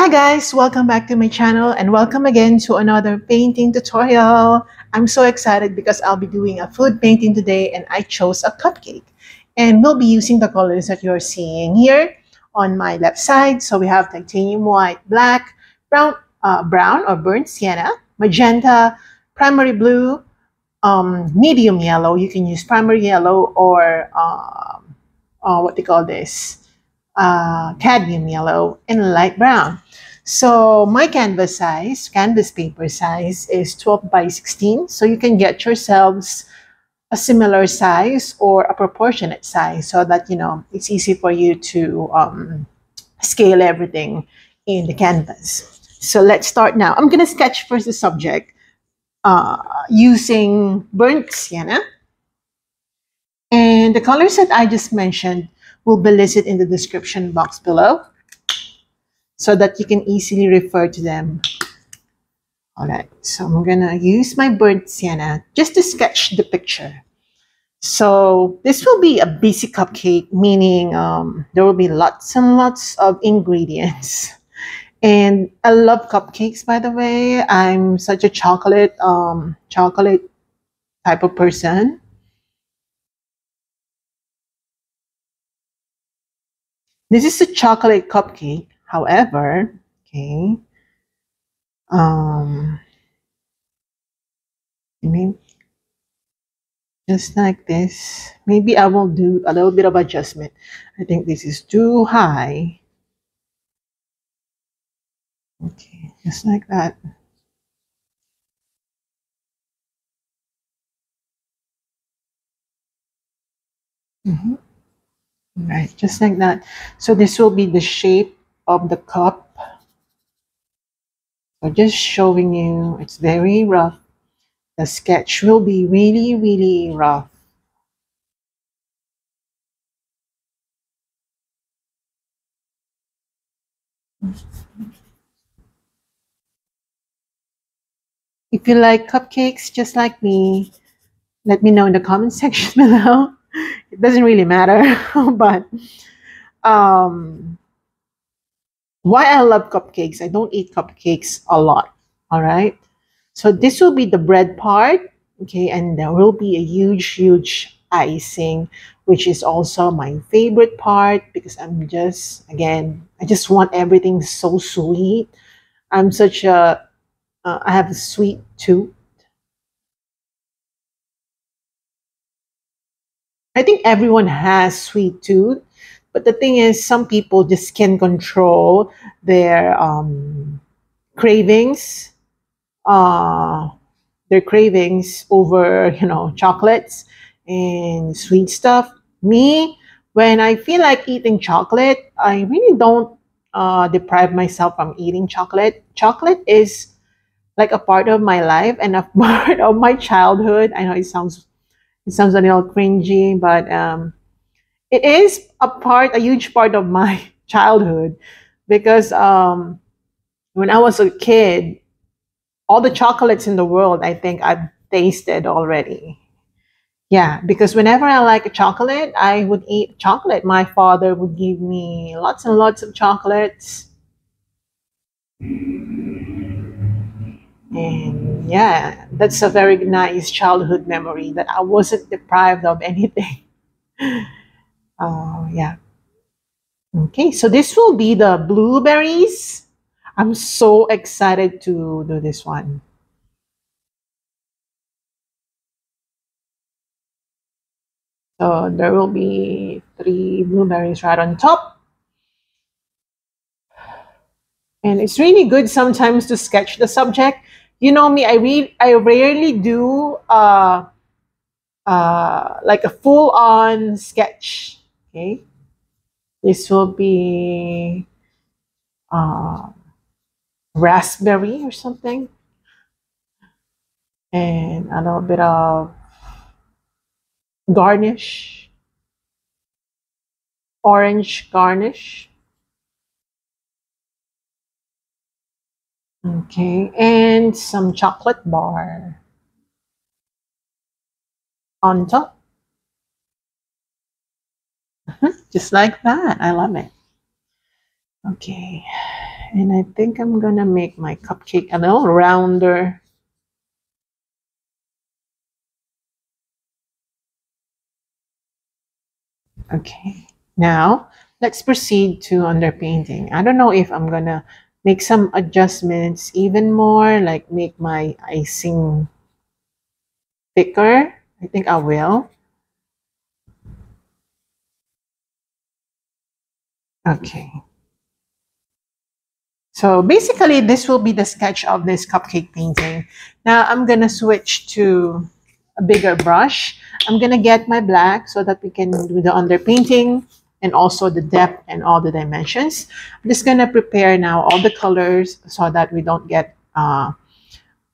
Hi guys, welcome back to my channel and welcome again to another painting tutorial. I'm so excited because I'll be doing a food painting today and I chose a cupcake. And we'll be using the colors that you're seeing here on my left side. So we have titanium white, black, brown, uh, brown or burnt sienna, magenta, primary blue, um, medium yellow. You can use primary yellow or um, uh, what they call this, uh, cadmium yellow, and light brown. So my canvas size, canvas paper size is 12 by 16. So you can get yourselves a similar size or a proportionate size so that, you know, it's easy for you to um, scale everything in the canvas. So let's start now. I'm going to sketch first the subject uh, using burnt sienna. And the colors that I just mentioned will be listed in the description box below so that you can easily refer to them. All right, so I'm gonna use my burnt sienna just to sketch the picture. So this will be a busy cupcake, meaning um, there will be lots and lots of ingredients. And I love cupcakes, by the way. I'm such a chocolate, um, chocolate type of person. This is a chocolate cupcake. However, okay, um, maybe just like this. Maybe I will do a little bit of adjustment. I think this is too high. Okay, just like that. Mm -hmm. Right, just like that. So this will be the shape of the cup. So just showing you, it's very rough. The sketch will be really, really rough. If you like cupcakes just like me, let me know in the comment section below it doesn't really matter but um why i love cupcakes i don't eat cupcakes a lot all right so this will be the bread part okay and there will be a huge huge icing which is also my favorite part because i'm just again i just want everything so sweet. I'm such a uh, I have a sweet tooth. I think everyone has sweet tooth, but the thing is, some people just can't control their um, cravings, uh, their cravings over you know chocolates and sweet stuff. Me, when I feel like eating chocolate, I really don't uh, deprive myself from eating chocolate. Chocolate is like a part of my life and a part of my childhood. I know it sounds it sounds a little cringy, but um, it is a part, a huge part of my childhood because um, when I was a kid, all the chocolates in the world, I think I've tasted already. Yeah, because whenever I like a chocolate, I would eat chocolate. My father would give me lots and lots of chocolates. And yeah, that's a very nice childhood memory that I wasn't deprived of anything. uh, yeah. Okay, so this will be the blueberries. I'm so excited to do this one. So there will be three blueberries right on top. And it's really good sometimes to sketch the subject you know me, I re- I rarely do uh, uh, like a full on sketch. Okay, this will be uh, raspberry or something, and a little bit of garnish, orange garnish. Okay, and some chocolate bar. On top. Uh-huh. Just like that. I love it. Okay, And I think I'm gonna make my cupcake a little rounder. Okay, now let's proceed to underpainting. I don't know if I'm gonna make some adjustments even more, like make my icing thicker. I think I will. Okay. So basically, this will be the sketch of this cupcake painting. Now I'm going to switch to a bigger brush. I'm going to get my black so that we can do the underpainting and also the depth and all the dimensions. I'm just going to prepare now all the colors so that we don't get, uh,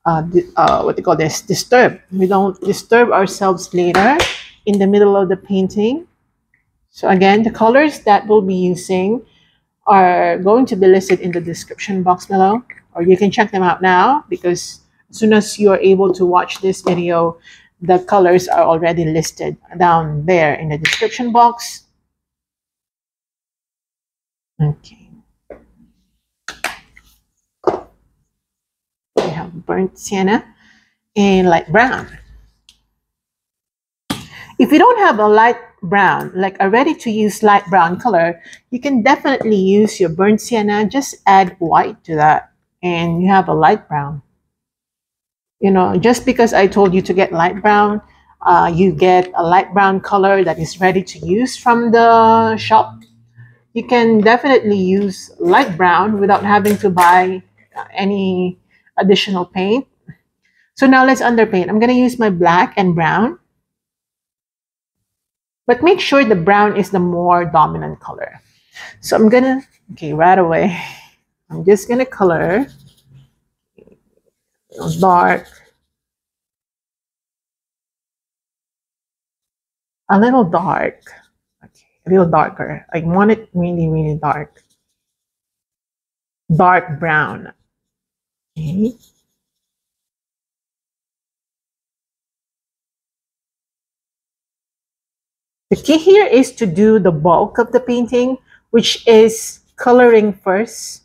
uh, uh, what do you call this, disturbed. We don't disturb ourselves later in the middle of the painting. So again, the colors that we'll be using are going to be listed in the description box below, or you can check them out now because as soon as you are able to watch this video, the colors are already listed down there in the description box. Okay. We have burnt sienna and light brown. If you don't have a light brown, like a ready to use light brown color, you can definitely use your burnt sienna. Just add white to that and you have a light brown. You know, just because I told you to get light brown, uh, you get a light brown color that is ready to use from the shop. You can definitely use light brown without having to buy any additional paint. So now let's underpaint. I'm going to use my black and brown but make sure the brown is the more dominant color. So I'm gonna, okay, right away, I'm just gonna color dark, a little dark, okay, a little darker. I want it really, really dark. Dark brown, okay. The key here is to do the bulk of the painting, which is coloring first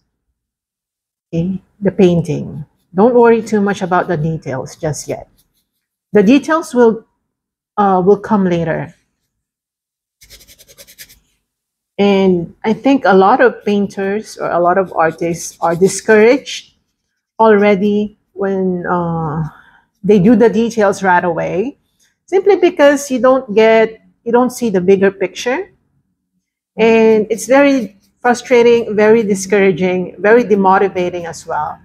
okay, the painting. Don't worry too much about the details just yet. The details will uh, will come later. And I think a lot of painters or a lot of artists are discouraged already when uh, they do the details right away, simply because you don't get you don't see the bigger picture. And it's very frustrating, very discouraging, very demotivating as well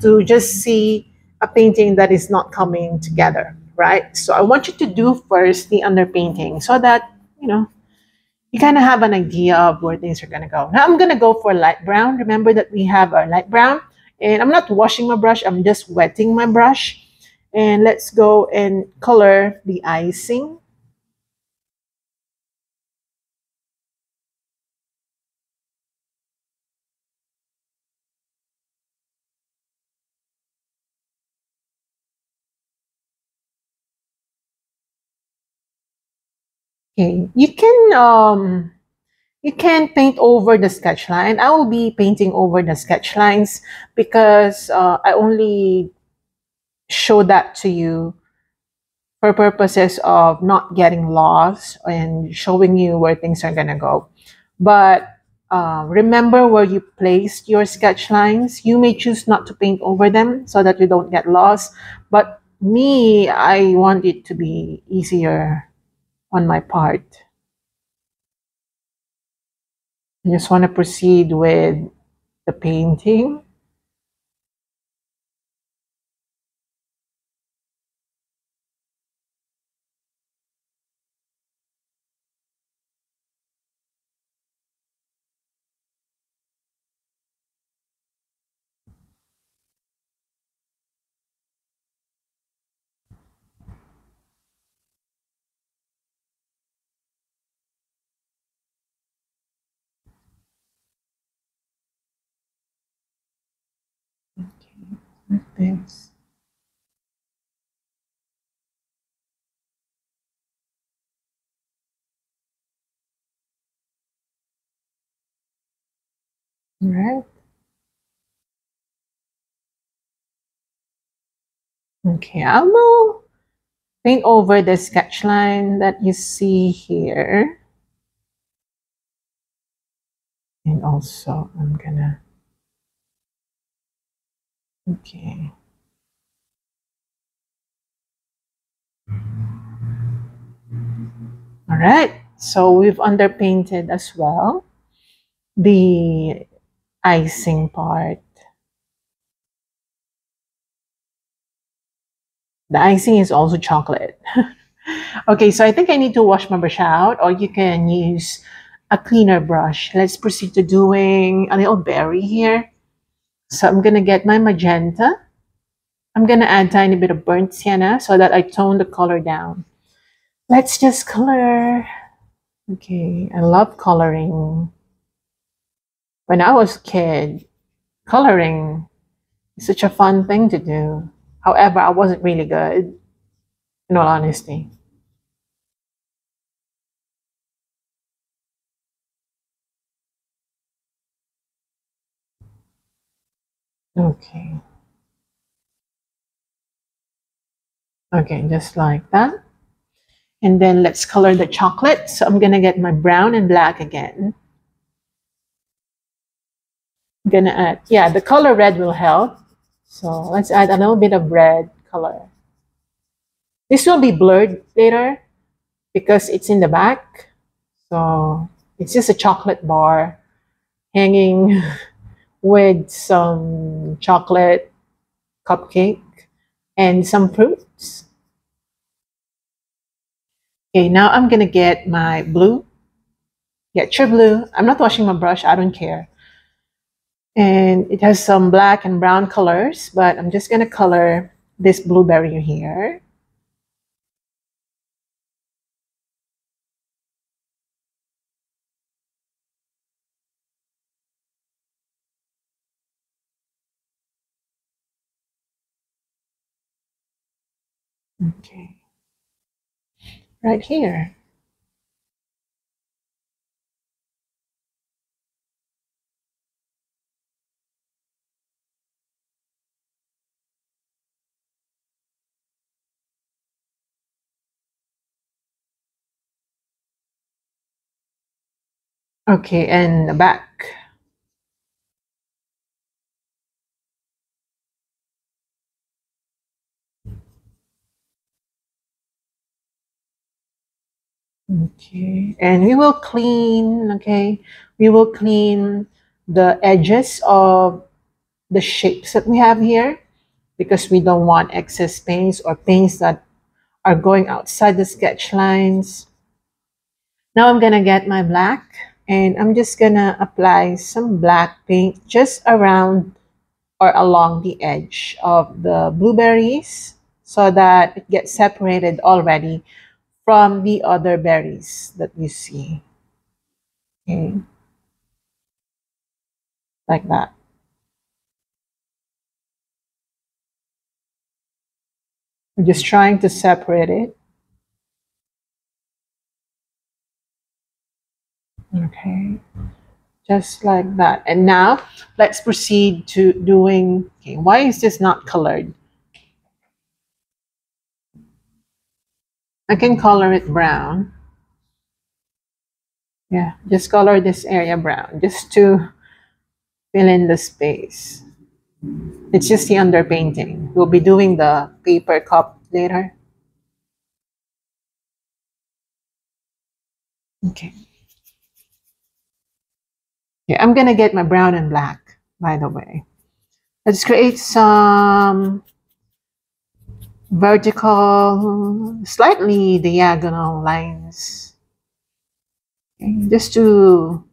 to just see a painting that is not coming together, right? So I want you to do first the underpainting so that, you know, you kind of have an idea of where things are going to go. Now I'm going to go for light brown. Remember that we have our light brown and I'm not washing my brush. I'm just wetting my brush. And let's go and color the icing. Okay, you can um you can paint over the sketch line. I will be painting over the sketch lines because uh, I only show that to you for purposes of not getting lost and showing you where things are gonna go. But uh, remember where you placed your sketch lines. You may choose not to paint over them so that you don't get lost. But me, I want it to be easier on my part. I just want to proceed with the painting. Thanks. All right. Okay, I will paint over the sketch line that you see here. And also I'm gonna okay. All right, so we've underpainted as well the icing part. The icing is also chocolate. okay, so I think I need to wash my brush out or you can use a cleaner brush. Let's proceed to doing a little berry here. So I'm going to get my magenta. I'm going to add tiny bit of burnt sienna so that I tone the color down. Let's just color. Okay, I love coloring. When I was a kid, coloring is such a fun thing to do. However, I wasn't really good, in all honesty. Okay. Okay, just like that. And then let's color the chocolate. So I'm gonna get my brown and black again. I'm gonna add, yeah, the color red will help. So let's add a little bit of red color. This will be blurred later because it's in the back. So it's just a chocolate bar hanging with some chocolate cupcake and some fruits. Okay, now I'm gonna get my blue. Get your blue. I'm not washing my brush, I don't care. And it has some black and brown colors, but I'm just gonna color this blueberry here. Okay. Right here. Okay, and back. Okay, and we will clean, okay, we will clean the edges of the shapes that we have here because we don't want excess paints or paints that are going outside the sketch lines. Now I'm gonna get my black and I'm just gonna apply some black paint just around or along the edge of the blueberries so that it gets separated already from the other berries that you see. Okay. Like that. I'm just trying to separate it. Okay, just like that. And now let's proceed to doing, okay, why is this not colored? I can color it brown. Yeah, just color this area brown just to fill in the space. It's just the underpainting. We'll be doing the paper cup later. Okay. Yeah, I'm gonna get my brown and black, by the way. Let's create some vertical, slightly diagonal lines. Okay, just to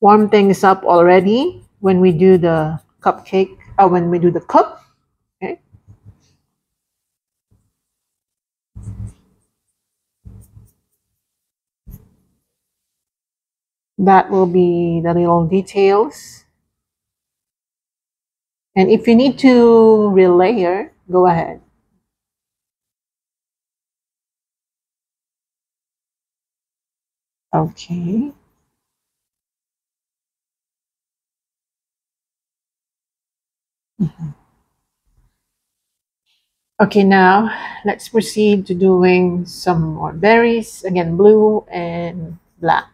warm things up already when we do the cupcake, or uh, when we do the cup. Okay. That will be the little details. And if you need to relayer, go ahead. Okay. Mm -hmm. Okay, now let's proceed to doing some more berries. Again, blue and black.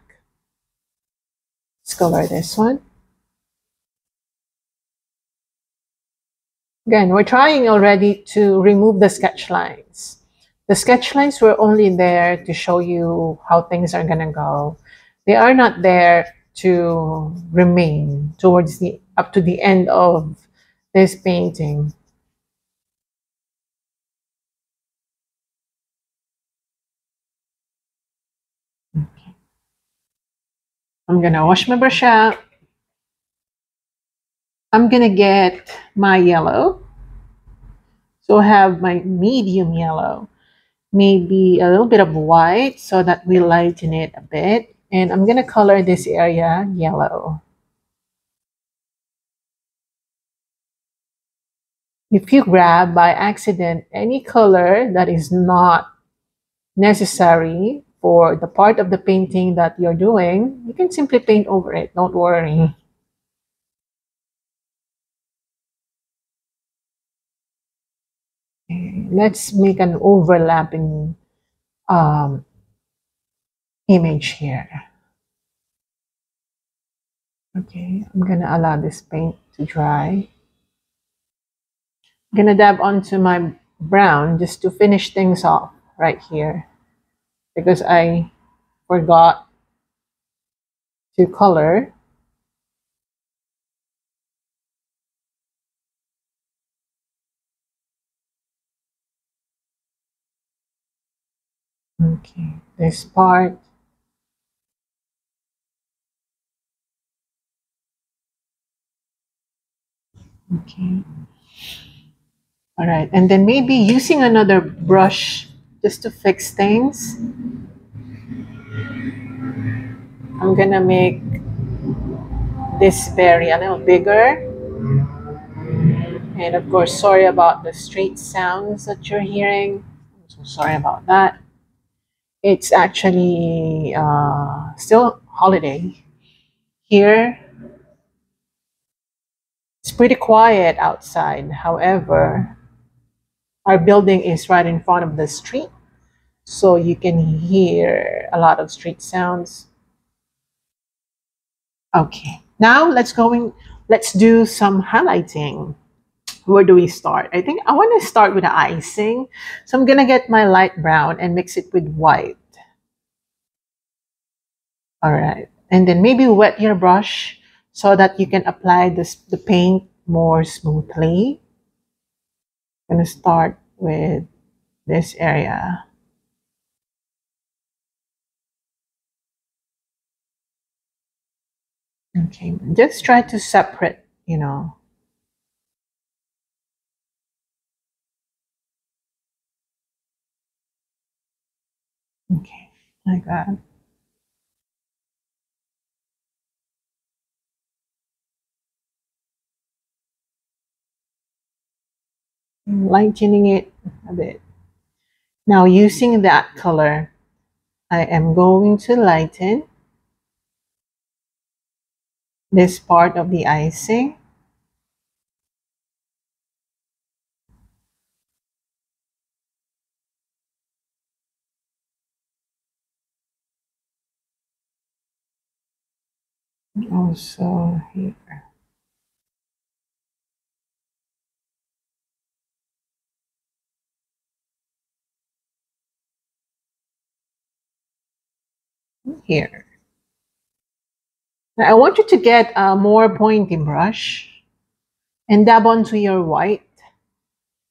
Let's color this one. Again, we're trying already to remove the sketch lines. The sketch lines were only there to show you how things are going to go. They are not there to remain towards the up to the end of this painting. Okay. I'm gonna wash my brush out. I'm gonna get my yellow. So I have my medium yellow, maybe a little bit of white so that we lighten it a bit. And I'm gonna color this area yellow. If you grab by accident any color that is not necessary for the part of the painting that you're doing, you can simply paint over it, don't worry. Let's make an overlapping um, image here. Okay, I'm gonna allow this paint to dry. I'm gonna dab onto my brown just to finish things off right here because I forgot to color Okay, this part. Okay. All right, and then maybe using another brush just to fix things. I'm gonna make this berry a little bigger. And of course, sorry about the straight sounds that you're hearing. I'm so sorry about that it's actually uh, still holiday here. It's pretty quiet outside. However our building is right in front of the street so you can hear a lot of street sounds. Okay now let's go in let's do some highlighting where do we start? I think I want to start with the icing. So I'm going to get my light brown and mix it with white. All right. And then maybe wet your brush so that you can apply this, the paint more smoothly. I'm going to start with this area. Okay, just try to separate, you know, Okay, like that. Lightening it a bit. Now using that color, I am going to lighten this part of the icing. Also here. Here. I want you to get a more pointy brush and dab onto your white.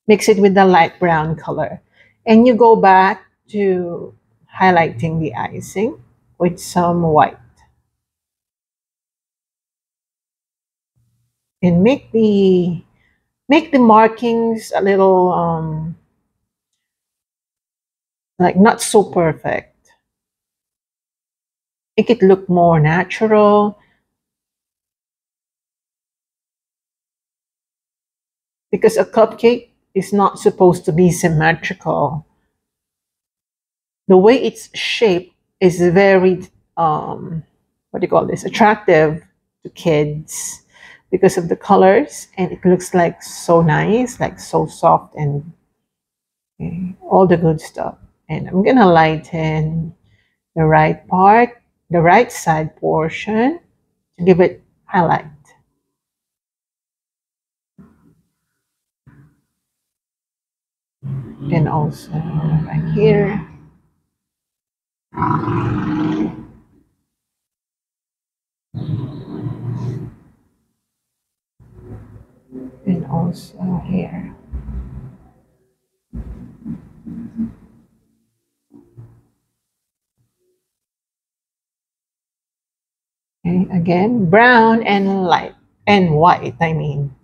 Mix it with the light brown color. And you go back to highlighting the icing with some white. And make the make the markings a little um like not so perfect. Make it look more natural. Because a cupcake is not supposed to be symmetrical. The way it's shaped is very um what do you call this? Attractive to kids because of the colors and it looks like so nice like so soft and Okay, all the good stuff. And I'm gonna lighten the right part, the right side portion to give it highlight. And also right here. And also uh, here. Okay, again, brown and light and white, I mean.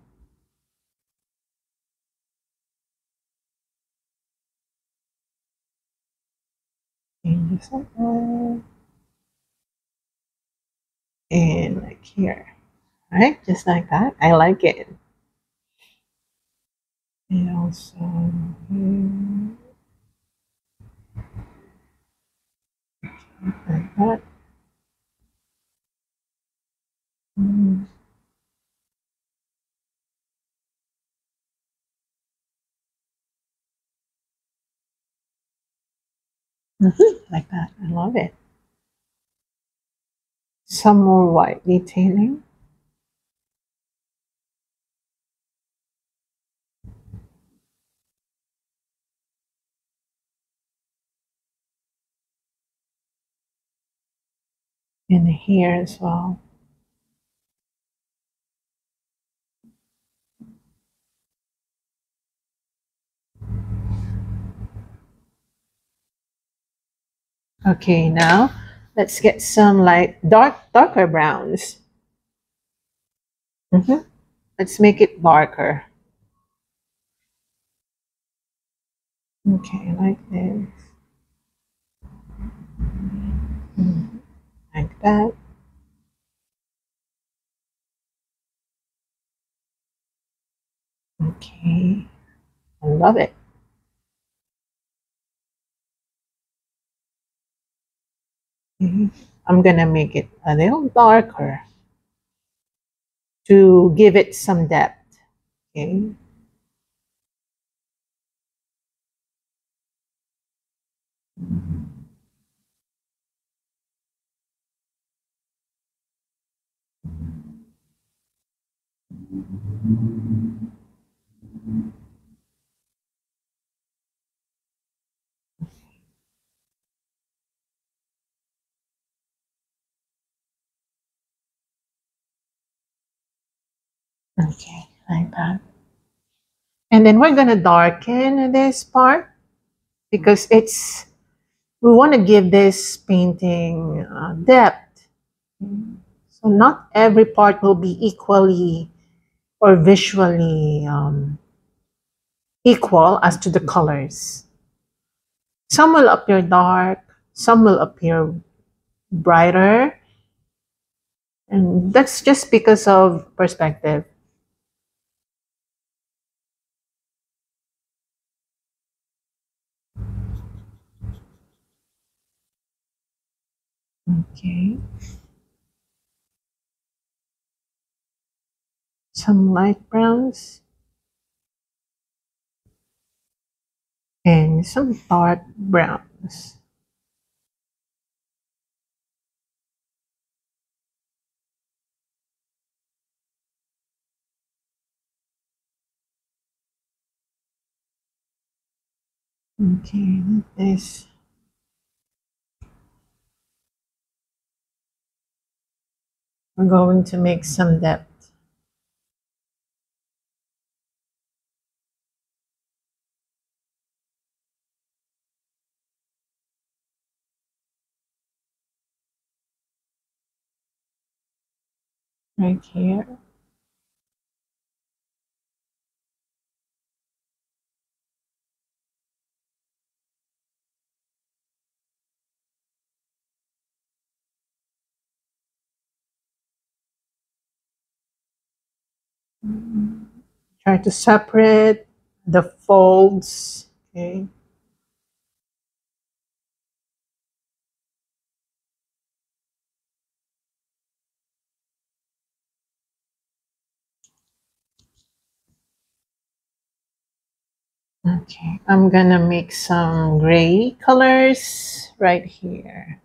And just like that. And like here. All right, Just like that. I like it. And also. Like that. Like that. I love it. Some more white detailing. In here as well. Okay, now let's get some like dark, darker browns. Mhm. Let's make it darker. Okay, like this. Like that. Okay, I love it. I'm gonna make it a little darker to give it some depth. Okay. Okay, like that. And then we're gonna darken this part because it's we want to give this painting uh, depth. So not every part will be equally or visually um, equal as to the colors. Some will appear dark, some will appear brighter, and that's just because of perspective. Okay. Some light browns and some dark browns. Okay, this. We're going to make some depth. Right here. Mm-hmm. Try to separate the folds. Okay. Okay, I'm gonna make some gray colors right here.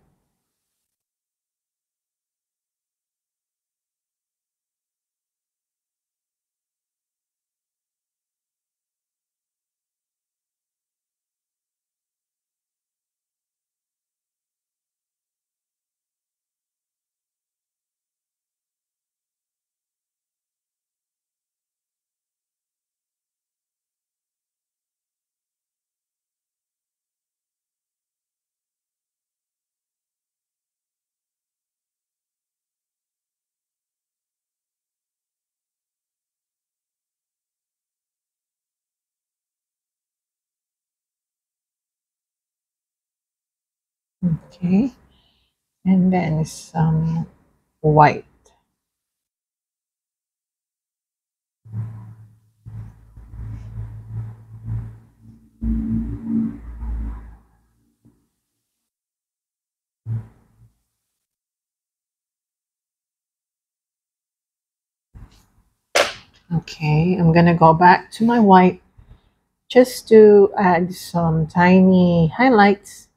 Okay, and then some white. Okay, I'm gonna go back to my white just to add some tiny highlights.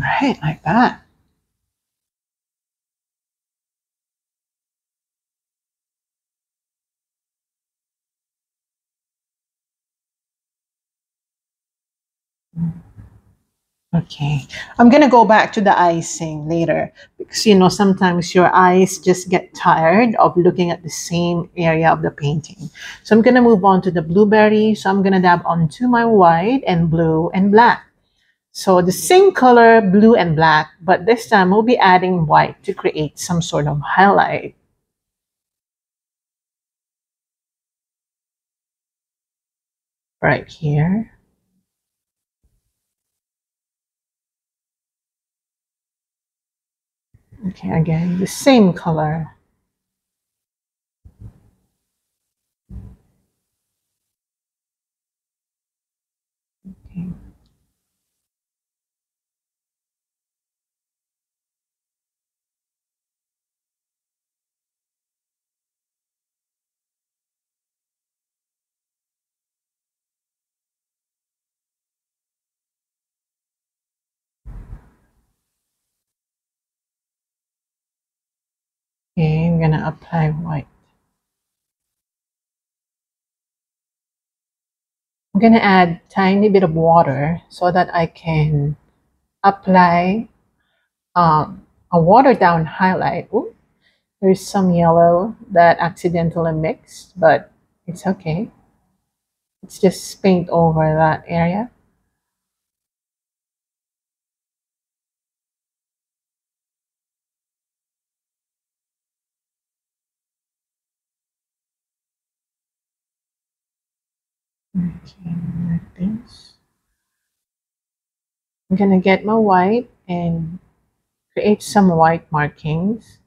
Right, like that. Okay, I'm gonna go back to the icing later because you know sometimes your eyes just get tired of looking at the same area of the painting. So I'm gonna move on to the blueberry. So I'm gonna dab onto my white and blue and black. So the same color, blue and black, but this time we'll be adding white to create some sort of highlight. Right here. Okay, again, the same color. Okay. Okay, I'm gonna apply white. I'm gonna add tiny bit of water so that I can apply um, a watered down highlight. Ooh, there's some yellow that accidentally mixed, but it's okay. Let's just paint over that area. Like this. I'm gonna get my white and create some white markings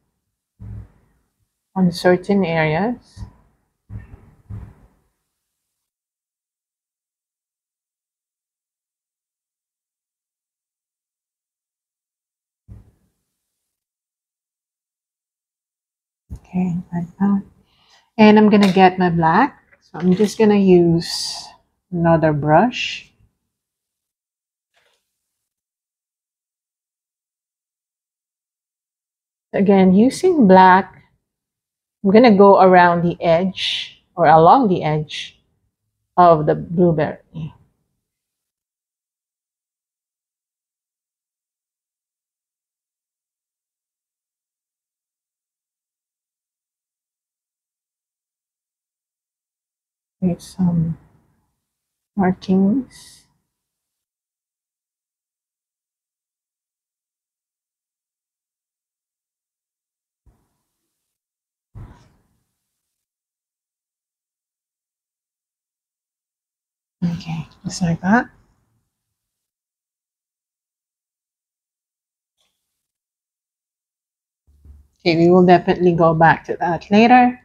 on certain areas. Okay, like that. And I'm gonna get my black. I'm just gonna use another brush. Again, using black, I'm gonna go around the edge or along the edge of the blueberry. Some markings. Okay, just like that. Okay, we will definitely go back to that later.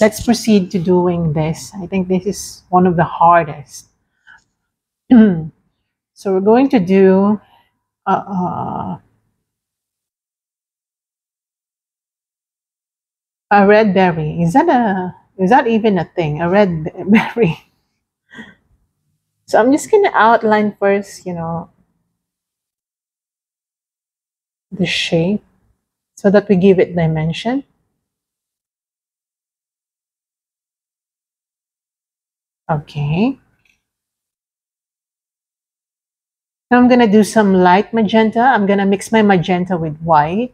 Let's proceed to doing this. I think this is one of the hardest. so we're going to do uh, uh, a red berry. Is that a is that even a thing? A red berry. So I'm just gonna outline first, you know, the shape so that we give it dimension. Okay. Now I'm going to do some light magenta. I'm going to mix my magenta with white.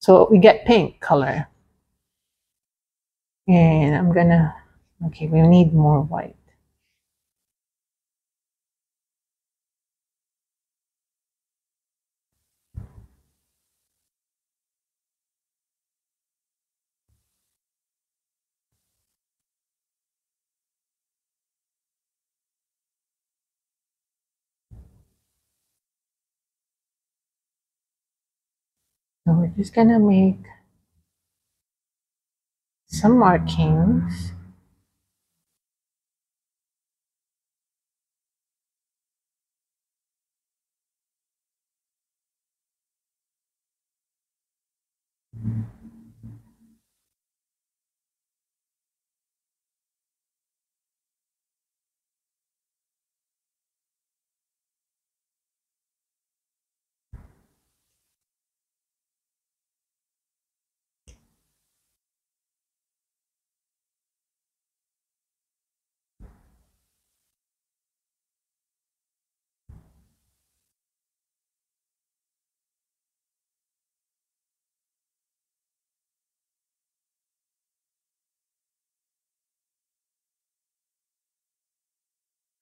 So we get pink color. And I'm going to, okay, we need more white. So we're just gonna make some markings.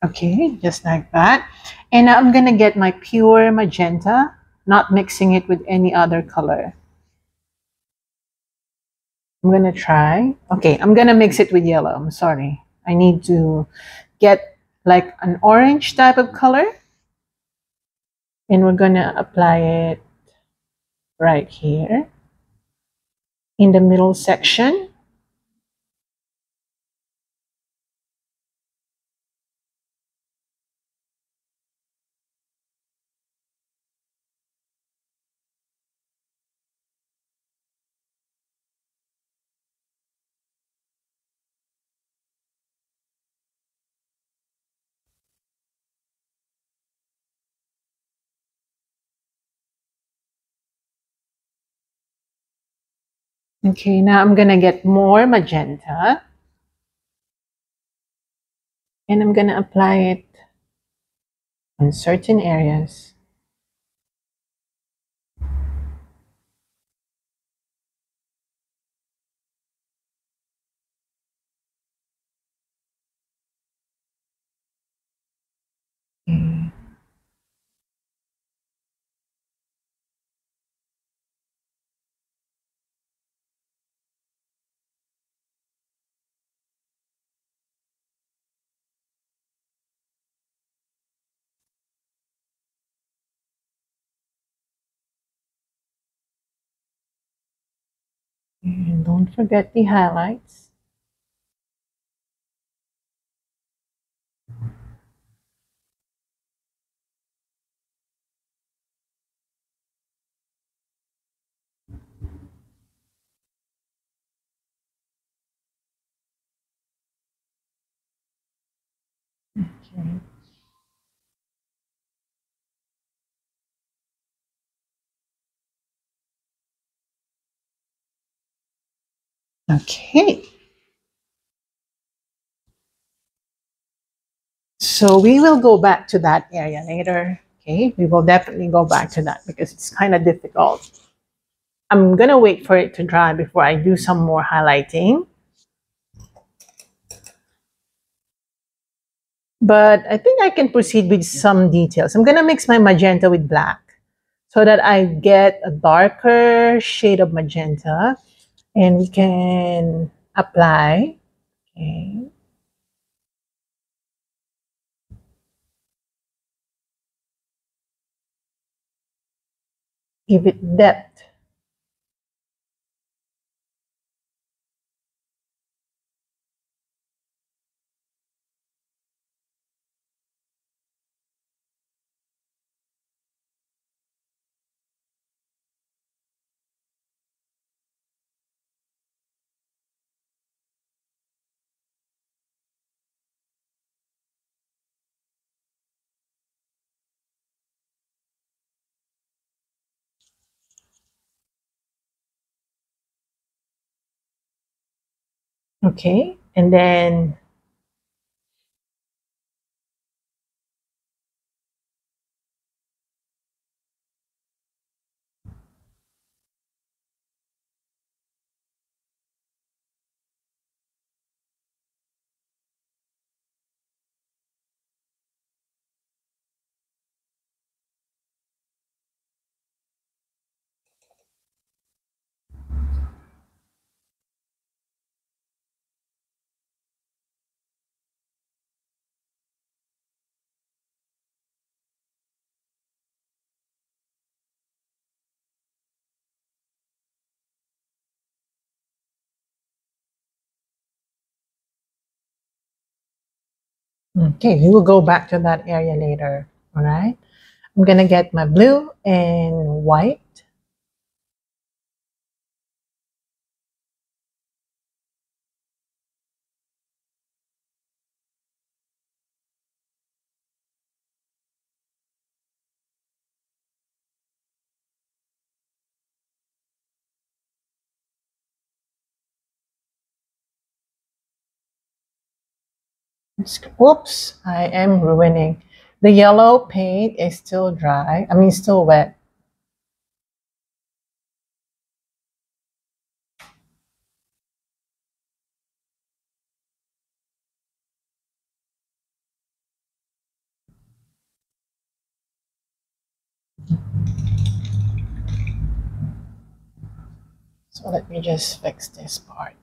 Okay, just like that. And now I'm gonna get my pure magenta, not mixing it with any other color. I'm gonna try. Okay, I'm gonna mix it with yellow. I'm sorry. I need to get like an orange type of color. And we're gonna apply it right here in the middle section. Okay, now I'm gonna get more magenta. And I'm gonna apply it on certain areas. And don't forget the highlights. Okay. Okay. So we will go back to that area later. Okay, we will definitely go back to that because it's kind of difficult. I'm gonna wait for it to dry before I do some more highlighting. But I think I can proceed with some details. I'm gonna mix my magenta with black so that I get a darker shade of magenta and we can apply. Okay. Give it depth. Okay, and then Hmm. Okay, we will go back to that area later. All right. I'm to get my blue and white. Oops, I am ruining. The yellow paint is still dry. I mean, still wet. So let me just fix this part.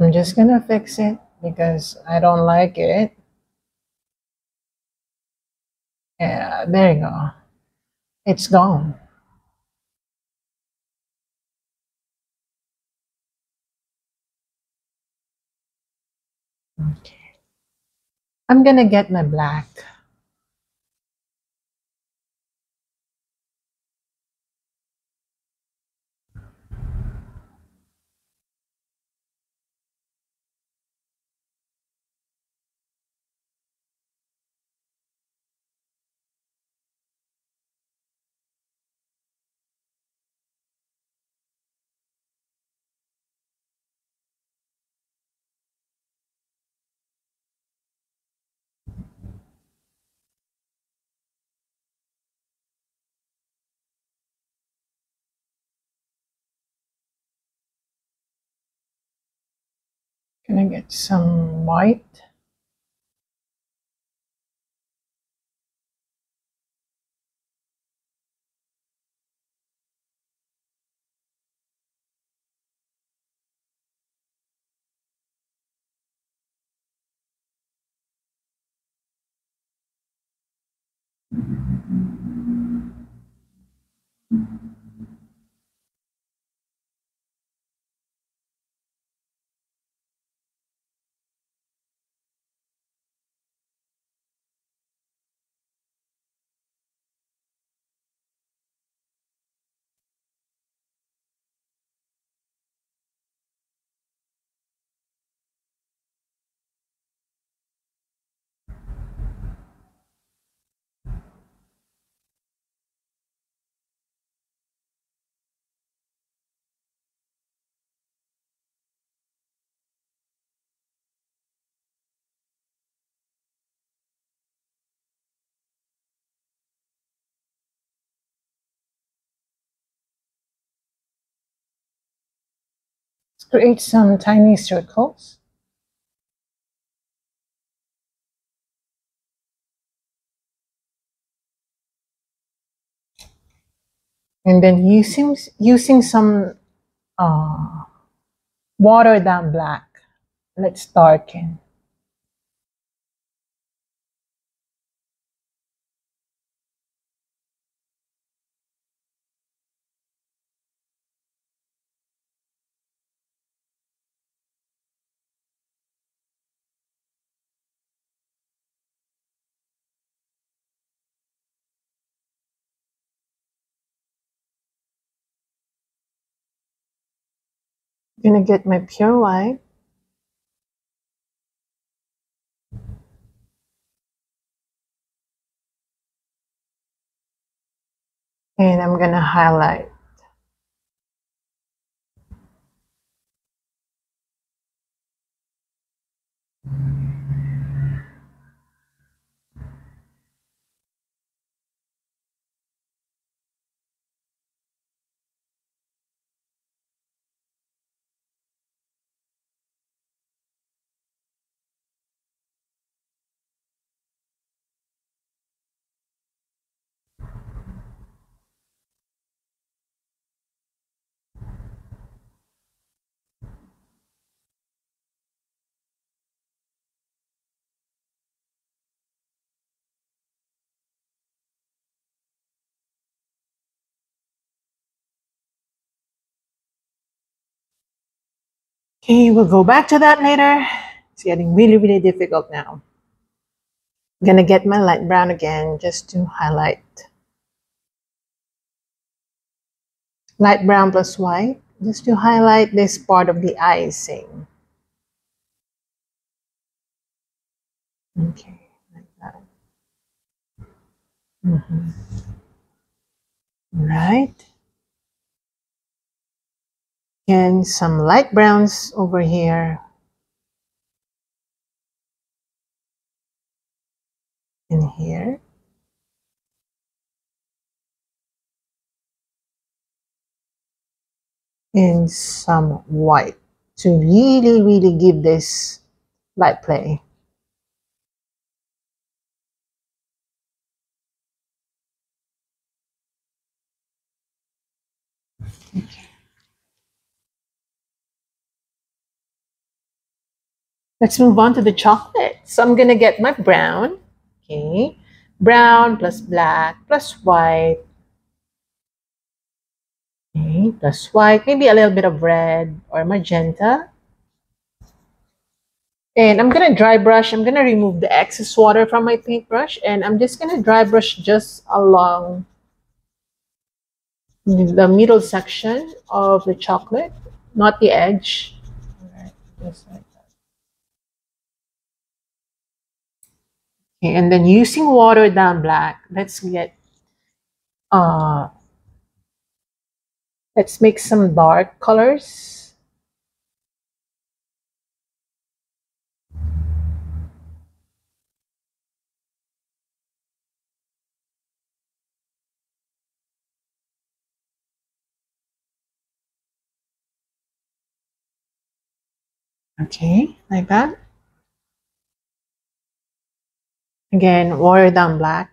I'm just gonna fix it because I don't like it. Yeah, there you go. It's gone. Okay. I'm gonna get my black. Gonna get some white. Let's create some tiny circles. And then using using some uh, water down black, let's darken. I'm going to get my pure white. And I'm going to highlight. Mm -hmm. Okay, we'll go back to that later. It's getting really, really difficult now. I'm gonna get my light brown again just to highlight. Light brown plus white, just to highlight this part of the icing. Okay, like that. Mm -hmm. Right. And some light browns over here. In here. And some white to really, really give this light play. Let's move on to the chocolate. So I'm gonna get my brown, okay? Brown plus black plus white. Okay, plus white, maybe a little bit of red or magenta. And I'm gonna dry brush, I'm gonna remove the excess water from my paintbrush and I'm just gonna dry brush just along the middle section of the chocolate, not the edge. just like Okay, and then using watered down black, let's get, uh, let's make some dark colors. Okay, like that. Again, water down black.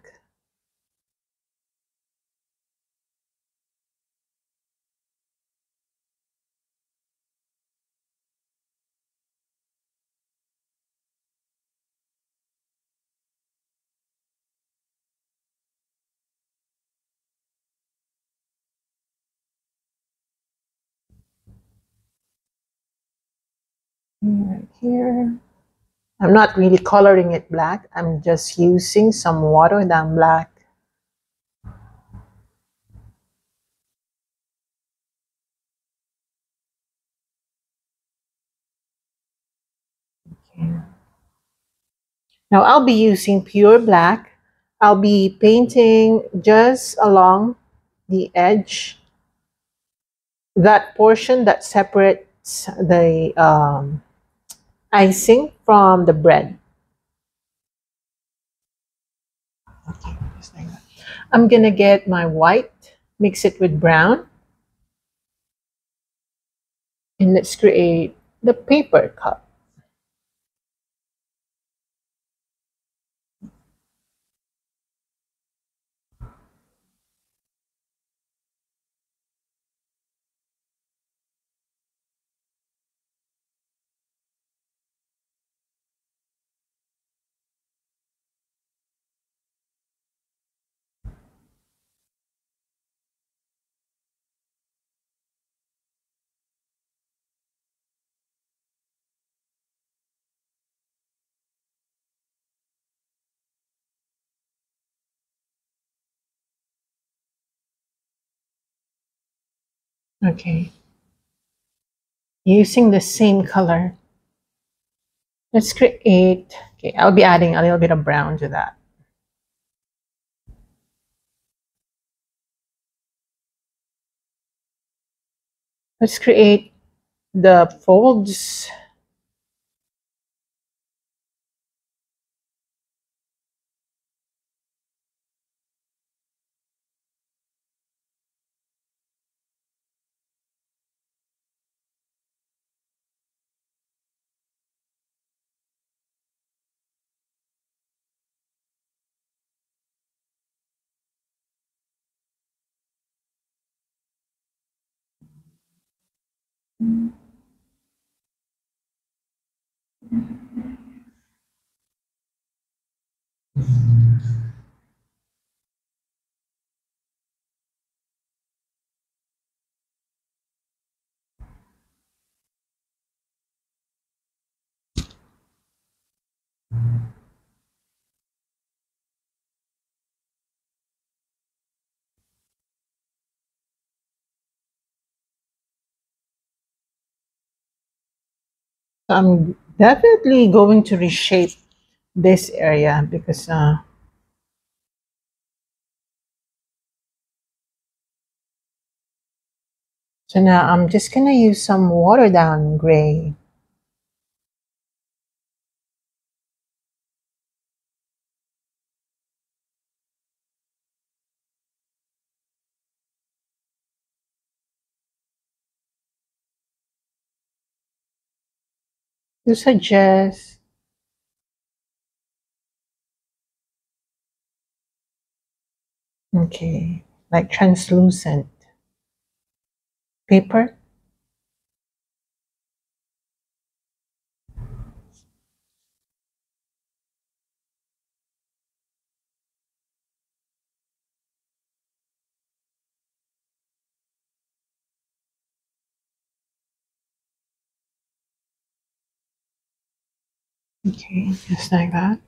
Right here. I'm not really coloring it black. I'm just using some water down black. Okay. Now I'll be using pure black. I'll be painting just along the edge, that portion that separates the um, icing from the bread. I'm gonna get my white, mix it with brown, and let's create the paper cup. Okay. Using the same color, let's create, okay, I'll be adding a little bit of brown to that. Let's create the folds I'm definitely going to reshape this area because uh, so now I'm just gonna use some watered down gray. To suggest okay like translucent paper? Okay just like that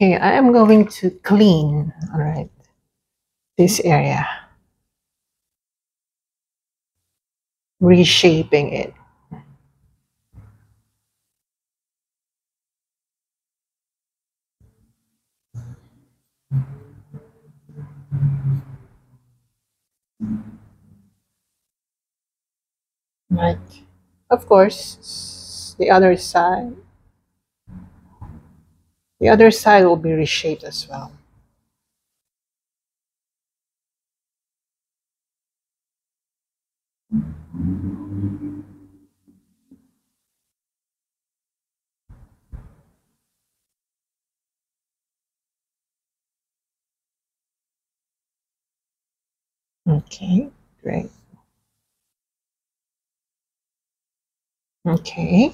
okay I am going to clean all right this area. Reshaping it. Right. Of course the other side the other side will be reshaped as well. Okay great. Okay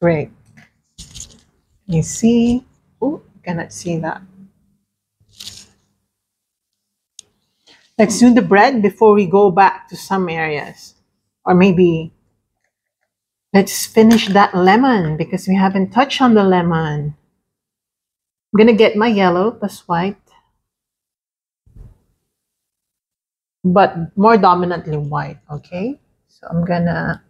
great you see? Oh cannot see that? Let's do the bread before we go back to some areas. Or maybe let's finish that lemon because we haven't touched on the lemon. I'm gonna get my yellow plus white. But more dominantly white okay? So i'm gonna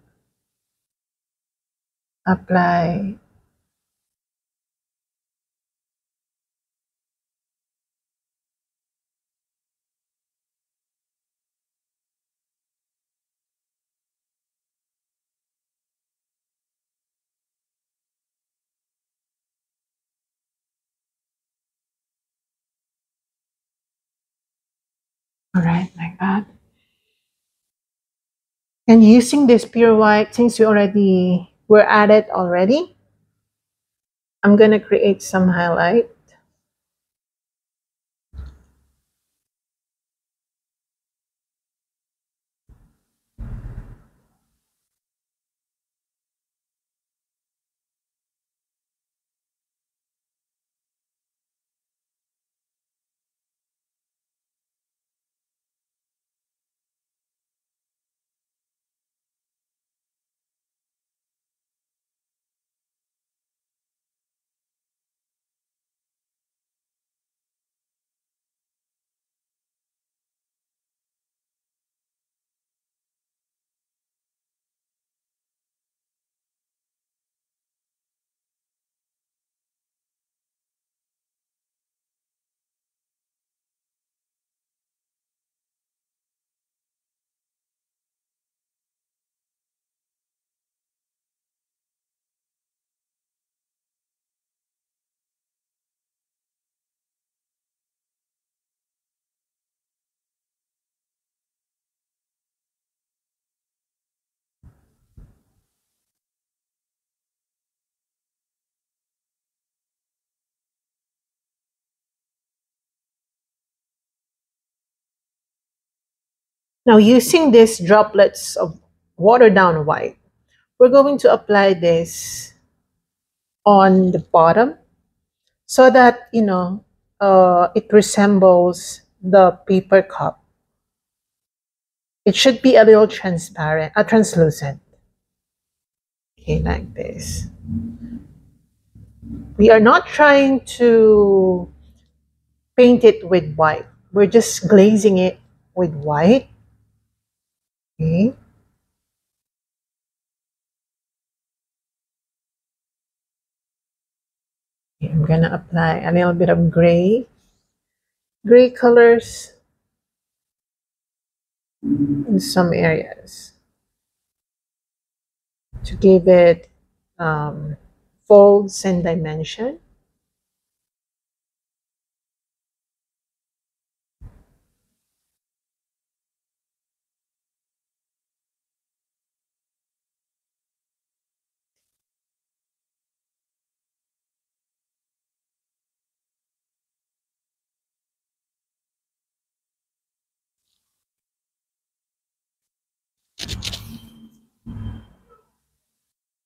apply all right like that and using this pure white since we already were at it already? I'm gonna create some highlight Now using these droplets of watered down white, we're going to apply this on the bottom so that, you know, uh, it resembles the paper cup. It should be a little transparent, uh, translucent. Okay, like this. We are not trying to paint it with white. We're just glazing it with white Okay. I'm gonna apply a little bit of gray, gray colors in some areas to give it um, folds and dimension.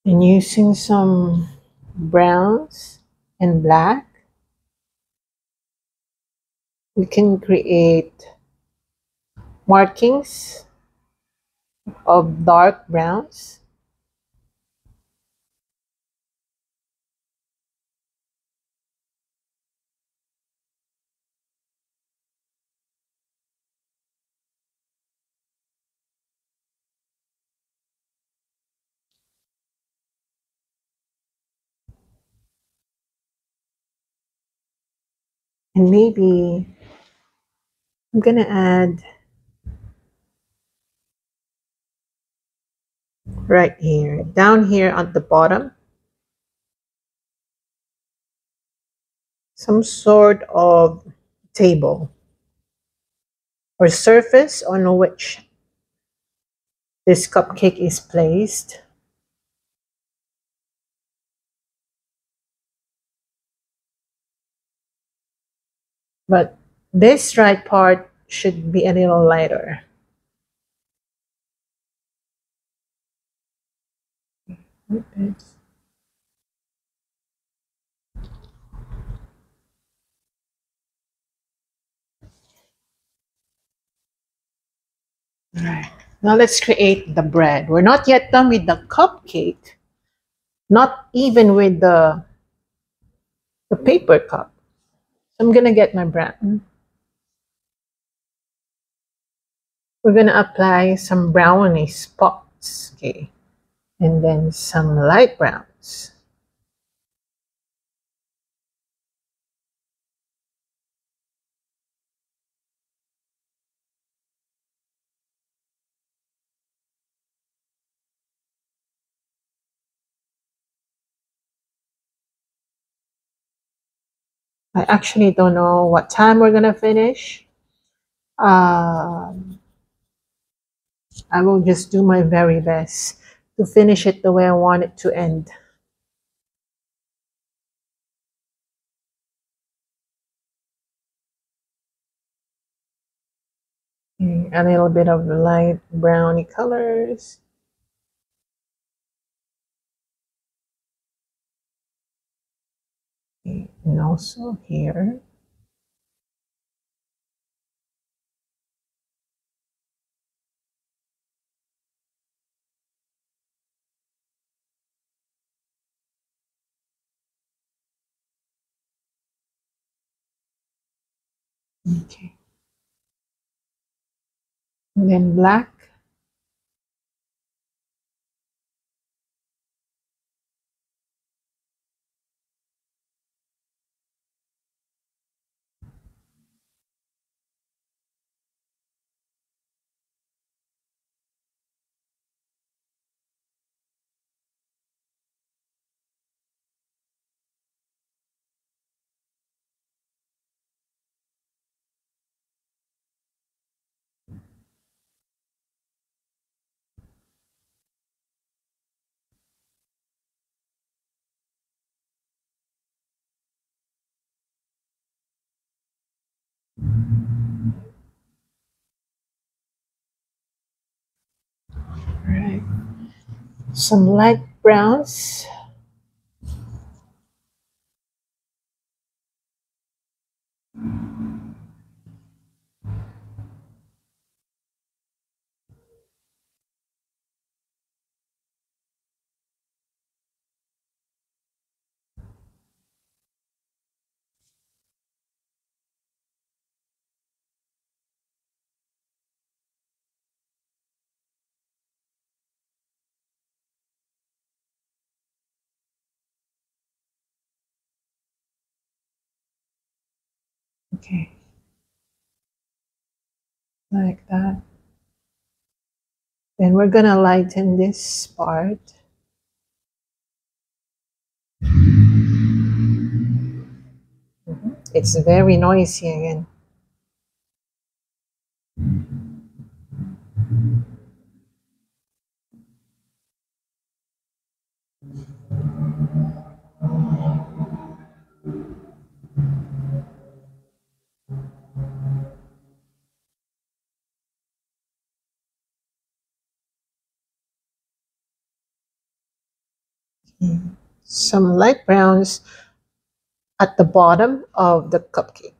And using some browns and black, we can create markings of dark browns. And maybe I'm gonna add right here, down here at the bottom, some sort of table or surface on which this cupcake is placed. But this right part should be a little lighter. Oops. All right. Now let's create the bread. We're not yet done with the cupcake. Not even with the, the paper cup. I'm gonna get my brown. We're gonna apply some brownie spots, okay? And then some light browns. I actually don't know what time we're gonna finish. Um, I will just do my very best to finish it the way I want it to end. A little bit of light browny colors. And also here. Okay. And then black. Right. Some light browns. Okay. Like that. Then we're gonna lighten this part. Mm-hmm. It's very noisy again. Some light browns at the bottom of the cupcake.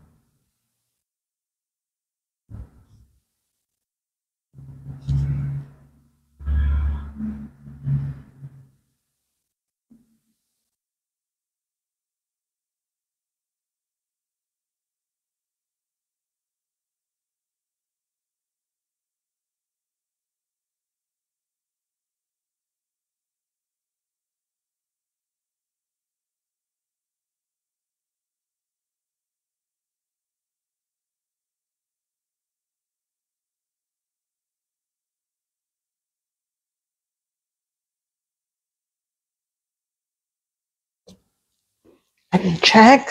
Let me check.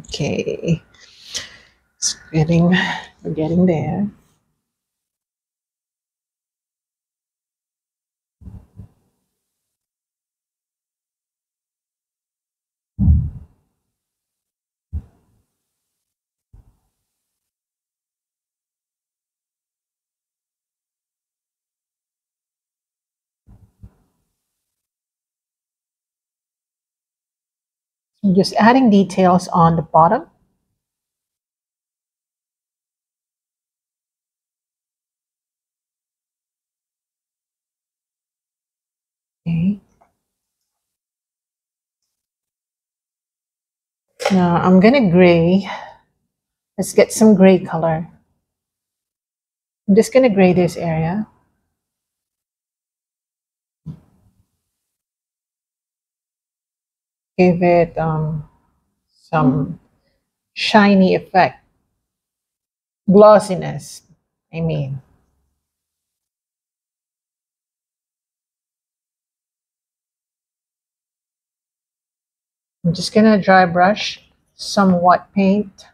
Okay. It's getting, we're getting there. Just adding details on the bottom. Okay. Now I'm gonna gray. Let's get some gray color. I'm just gonna gray this area. Give it um, some shiny effect. Glossiness, I mean. I'm just gonna dry brush some white paint.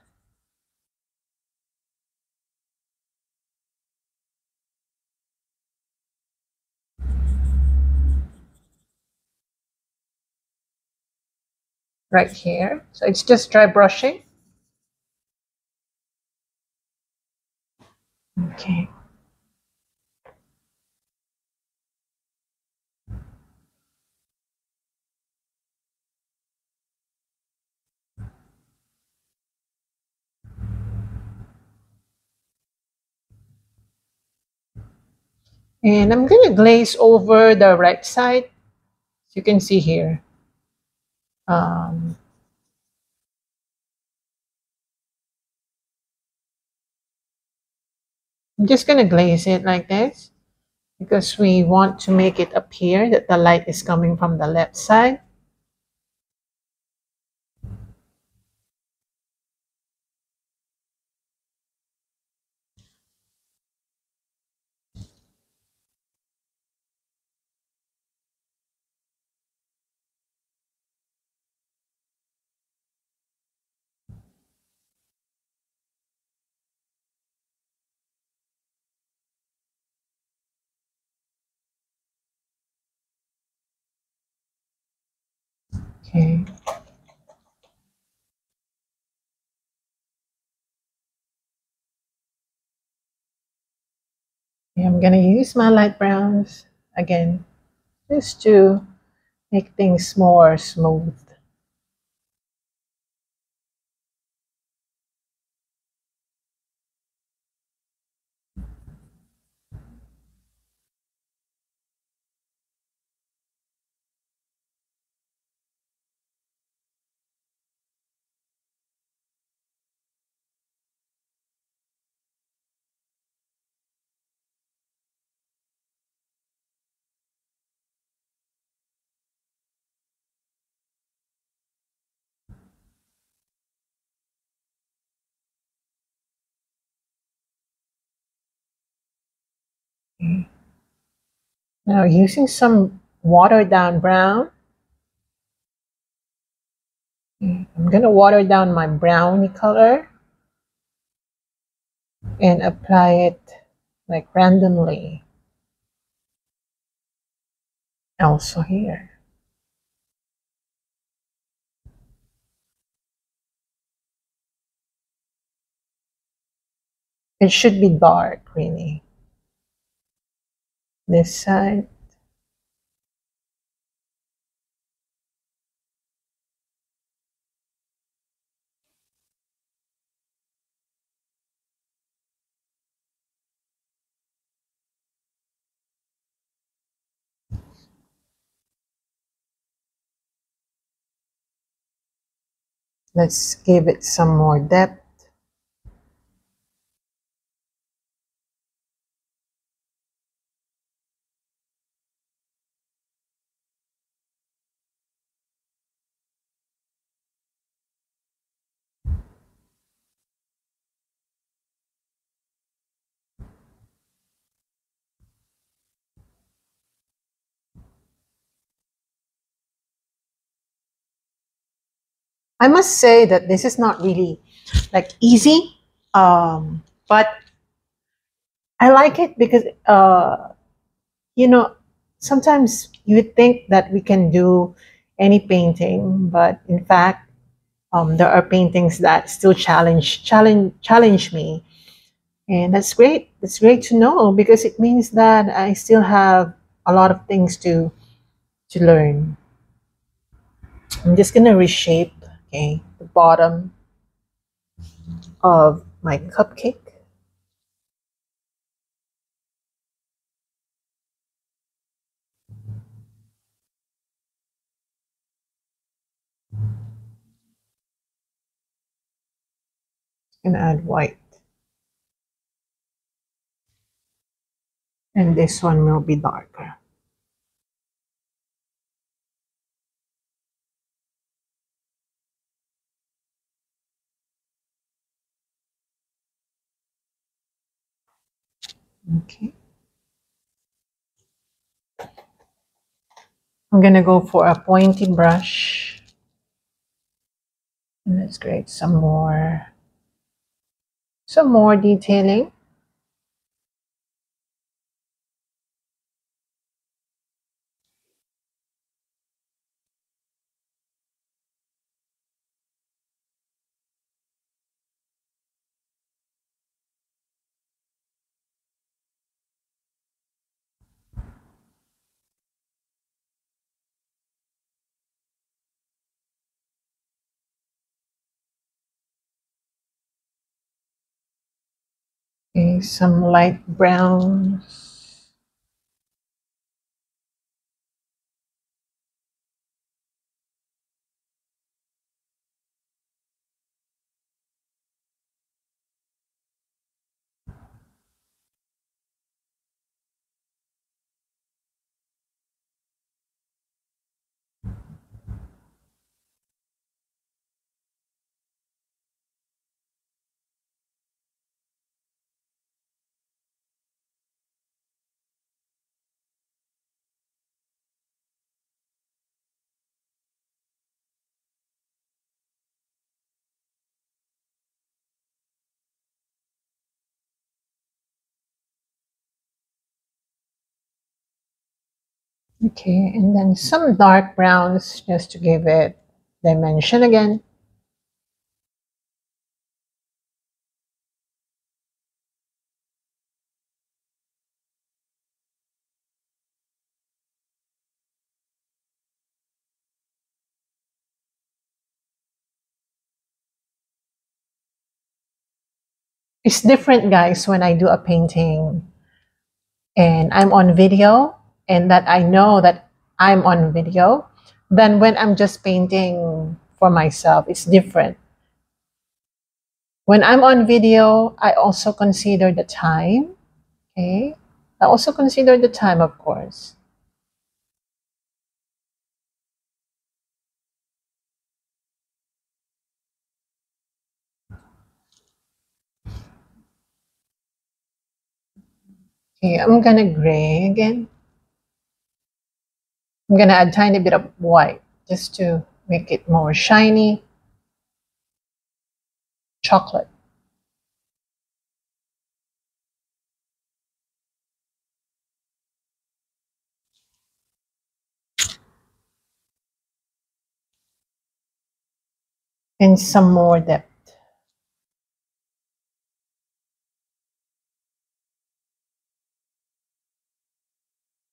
Right here. So it's just dry brushing. Okay. And I'm going to glaze over the right side you can see here, um, I'm just going to glaze it like this because we want to make it appear that the light is coming from the left side. Okay. I'm going to use my light browns again just to make things more smooth. Now using some watered down brown, I'm going to water down my brownie color and apply it like randomly. Also here. It should be dark, really this side Let's give it some more depth. I must say that this is not really like easy, um, but I like it because, uh, you know, sometimes you think that we can do any painting, but in fact, um, there are paintings that still challenge challenge challenge me, and that's great. That's great to know because it means that I still have a lot of things to to learn. I'm just gonna reshape okay, the bottom of my cupcake. And add white. And this one will be darker. Okay. I'm going to go for a pointy brush. And let's create some more, some more detailing. Some light browns. Okay, and then some dark browns just to give it dimension again. It's different, guys, when I do a painting and I'm on video and that I know that I'm on video than when I'm just painting for myself. It's different. When I'm on video, I also consider the time. Okay. I also consider the time, of course. Okay, I'm gonna gray again. I'm gonna add a tiny bit of white just to make it more shiny. Chocolate. And some more depth.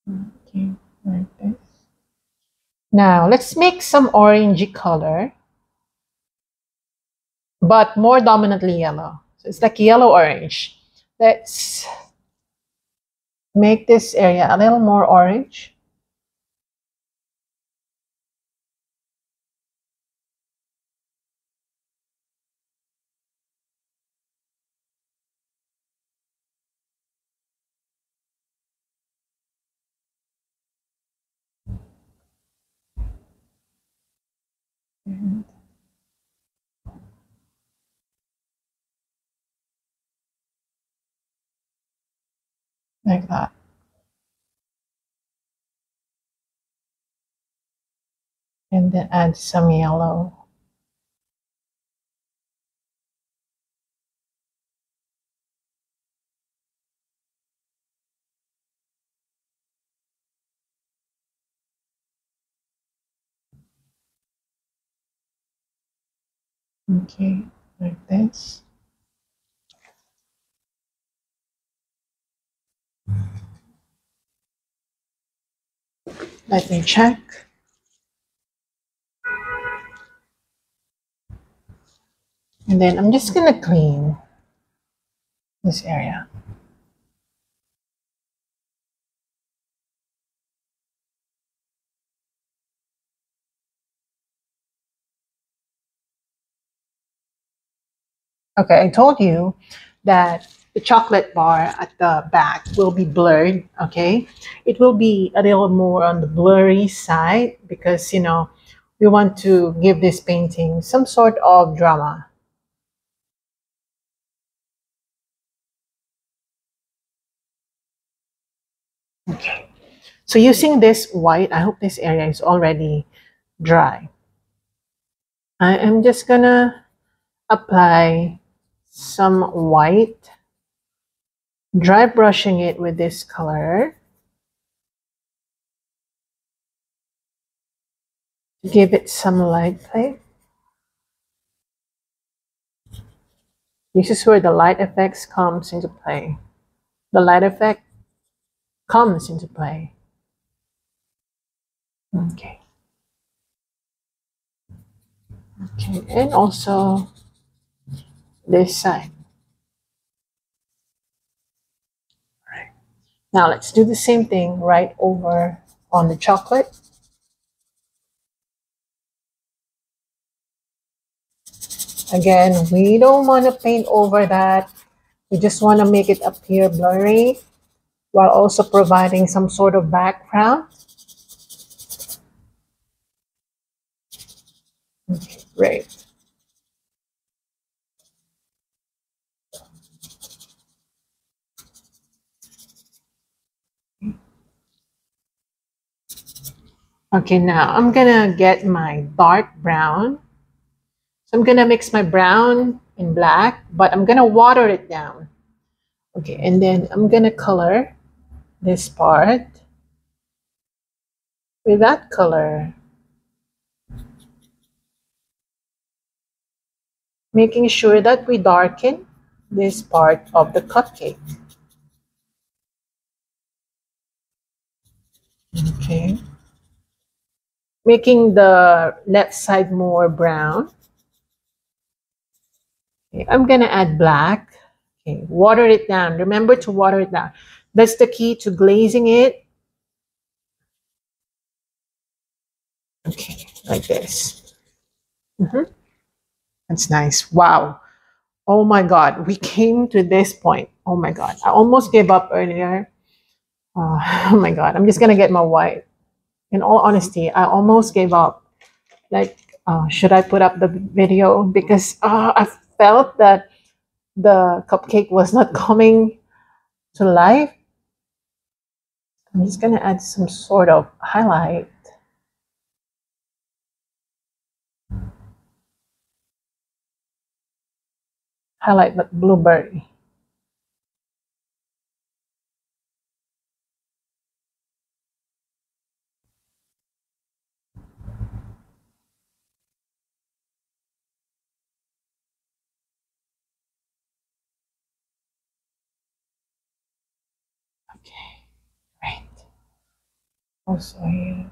Okay, like this. Now, let's make some orangey color, but more dominantly yellow. So it's like yellow-orange. Let's make this area a little more orange. Like that. And then add some yellow. Okay, like this. Let me check. And then I'm just gonna clean this area. Okay, I told you that the chocolate bar at the back will be blurred, okay? It will be a little more on the blurry side because, you know, we want to give this painting some sort of drama. Okay, so using this white, I hope this area is already dry. I am just gonna apply some white, dry brushing it with this color. Give it some light play. This is where the light effects comes into play. The light effect comes into play. Okay. Okay, and also this side. Right. Now let's do the same thing right over on the chocolate. Again, we don't want to paint over that. We just want to make it appear blurry while also providing some sort of background. Okay, great. Okay, now I'm gonna get my dark brown. So I'm gonna mix my brown and black, but I'm gonna water it down. Okay, and then I'm gonna color this part. with that color. Making sure that we darken this part of the cupcake. Okay. Making the left side more brown. Okay, I'm gonna add black. Okay, water it down. Remember to water it down. That's the key to glazing it. Okay, like this. Mm -hmm. That's nice. Wow. Oh my God, we came to this point. Oh my God, I almost gave up earlier. Uh, oh my God, I'm just gonna get my white. In all honesty, I almost gave up. Like, uh, should I put up the video? Because uh, I felt that the cupcake was not coming to life. I'm just gonna add some sort of highlight. highlight that blueberry. Okay, right. Also here.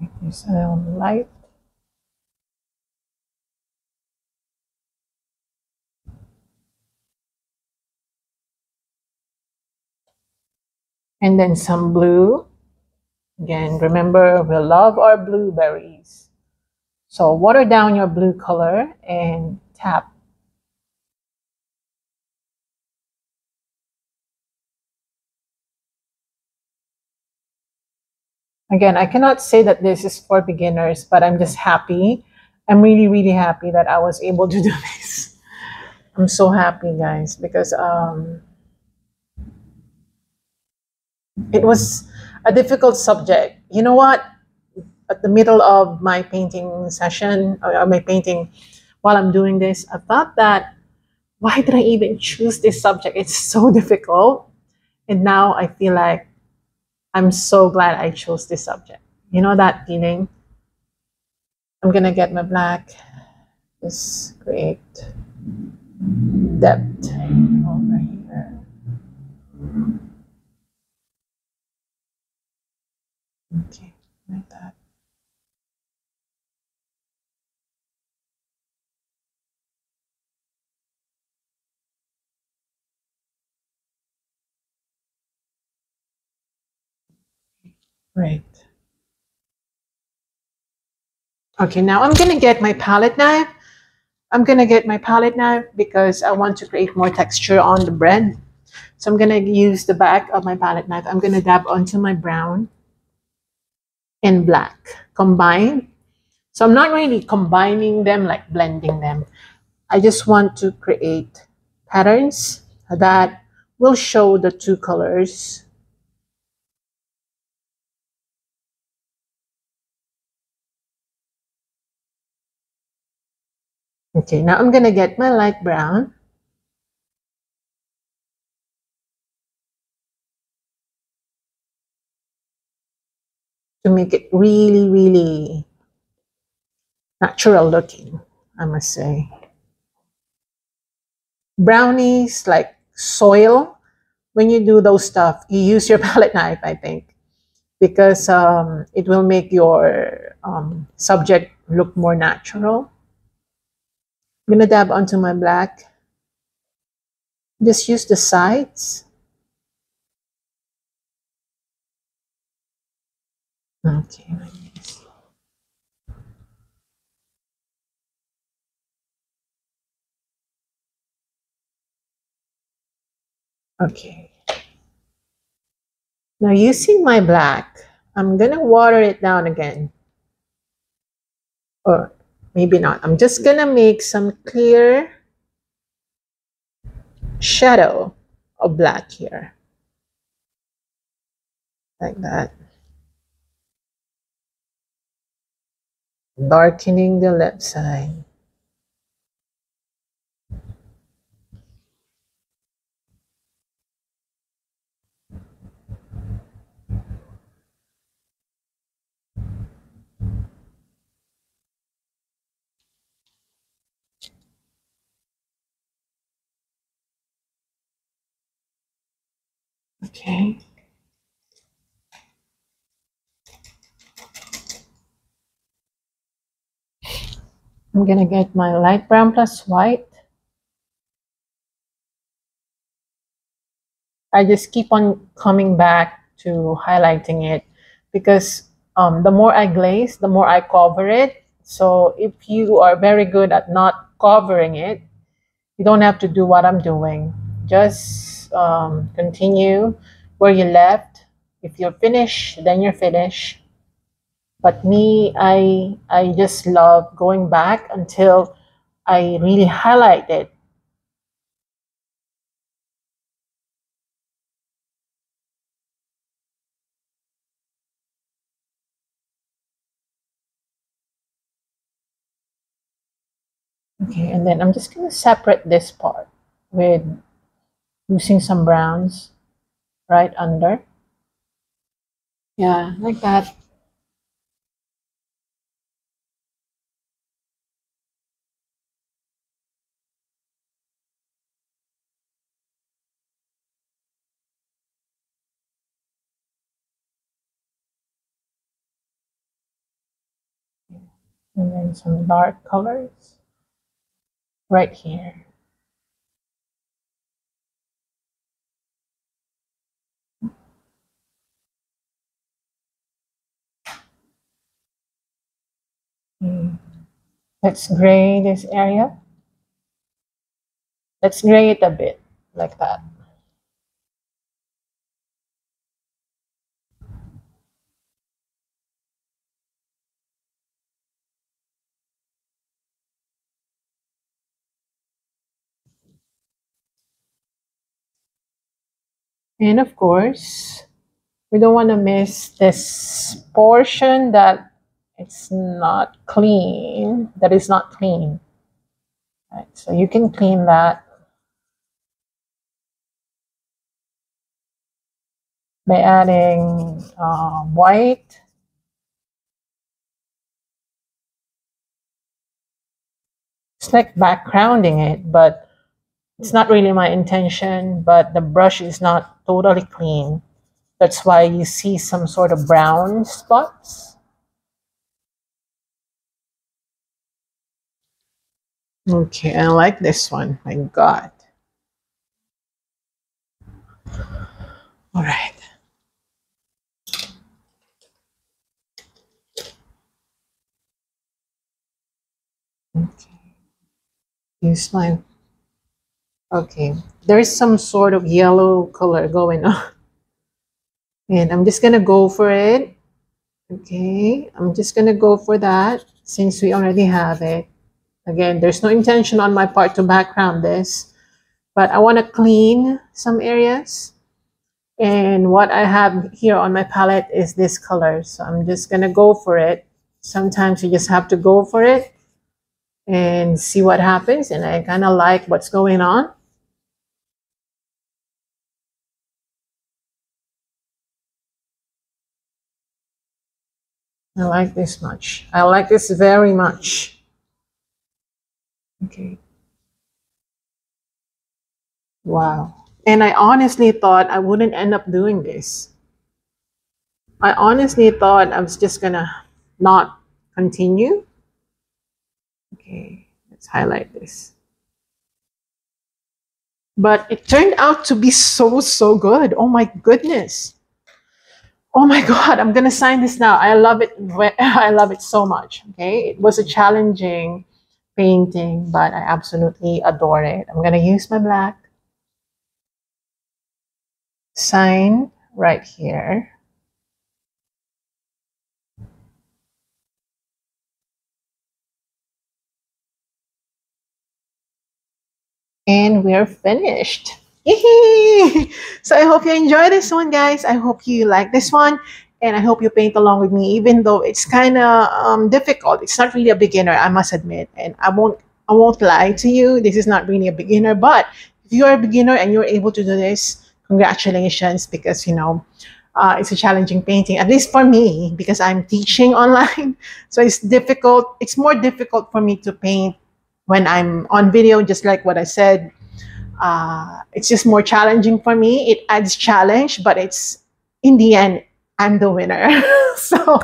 Make this a little light. And then some blue. Again, remember we love our blueberries. So water down your blue color and tap Again, I cannot say that this is for beginners, but I'm just happy. I'm really, really happy that I was able to do this. I'm so happy, guys, because um, it was a difficult subject. You know what? At the middle of my painting session, or my painting, while I'm doing this, I thought that, why did I even choose this subject? It's so difficult. And now I feel like I'm so glad I chose this subject. You know that feeling? I'm gonna get my black. Just create depth over here. Okay, like that. Right. Okay, now I'm gonna get my palette knife. I'm gonna get my palette knife because I want to create more texture on the bread. So I'm gonna use the back of my palette knife. I'm gonna dab onto my brown and black combine. So I'm not really combining them like blending them. I just want to create patterns that will show the two colors Okay, now I'm going to get my light brown. To make it really, really natural looking, I must say. Brownies, like soil, when you do those stuff, you use your palette knife, I think, because um, it will make your um, subject look more natural. I'm gonna dab onto my black. Just use the sides. Okay, Okay. Now using my black, I'm gonna water it down again. Or maybe not. I'm just gonna make some clear shadow of black here. Like that. Darkening the left side. Okay. I'm gonna get my light brown plus white. I just keep on coming back to highlighting it because um, the more I glaze, the more I cover it. So if you are very good at not covering it, you don't have to do what I'm doing. Just um, continue where you left. If you're finished, then you're finished. But me, I I just love going back until I really highlight it. Okay, and then I'm just going to separate this part with using some browns right under. Yeah, like that. And then some dark colors right here. Let's gray this area. Let's gray it a bit like that. And of course, we don't want to miss this portion that it's not clean, that is not clean. Right, so you can clean that by adding um, white. It's like backgrounding it, but it's not really my intention, but the brush is not totally clean. That's why you see some sort of brown spots. Okay, I like this one. My God. All right. Okay. Use my Okay, there is some sort of yellow color going on. And I'm just gonna go for it. Okay, I'm just gonna go for that since we already have it. Again, there's no intention on my part to background this, but I wanna clean some areas. And what I have here on my palette is this color. So I'm just gonna go for it. Sometimes you just have to go for it and see what happens. And I kind of like what's going on. I like this much. I like this very much. Okay. Wow. And I honestly thought I wouldn't end up doing this. I honestly thought I was just gonna not continue. Okay, let's highlight this. But it turned out to be so, so good. Oh my goodness oh my god i'm gonna sign this now i love it i love it so much okay it was a challenging painting but i absolutely adore it i'm gonna use my black sign right here. And we're finished. So I hope you enjoy this one, guys. I hope you like this one. And I hope you paint along with me, even though it's kind of um, difficult. It's not really a beginner, I must admit. And I won't, I won't lie to you. This is not really a beginner. But if you're a beginner and you're able to do this, congratulations, because, you know, uh, it's a challenging painting, at least for me, because I'm teaching online. So it's difficult. It's more difficult for me to paint when I'm on video, just like what I said uh, it's just more challenging for me. It adds challenge, but it's in the end, I'm the winner. so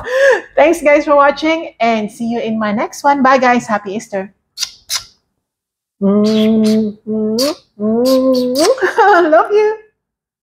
thanks guys for watching and see you in my next one. Bye guys. Happy Easter. Mm -hmm. Mm -hmm. Love you.